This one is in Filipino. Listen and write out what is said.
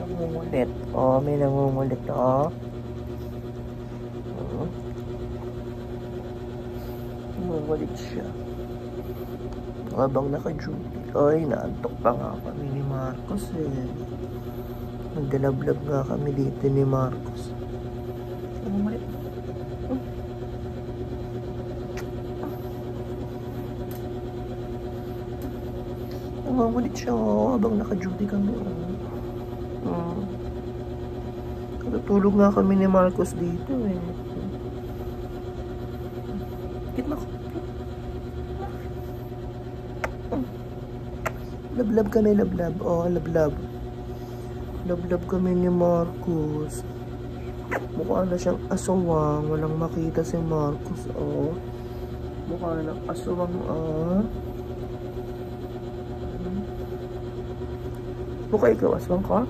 Nangungulit. Oh, may nangungulit, oh. Hmm. Nangungulit siya. Habang naka-duty. Ay, naantok pa nga kami ni Marcos eh. Nagdalablab nga kami dito ni Marcos. Nangungulit. Nangungulit siya oh, habang naka-duty kami. Oh. Hmm. Natulog nga kami ni Marcos dito eh. Kit mo. Lablab kami, lablab. Oh, lablab. Lablab kami ni Marcos. Mukha na siyang asawang. Walang makita si Marcos. Oh. Mukha na asawang. Oh. Mukha ikaw aswang ka?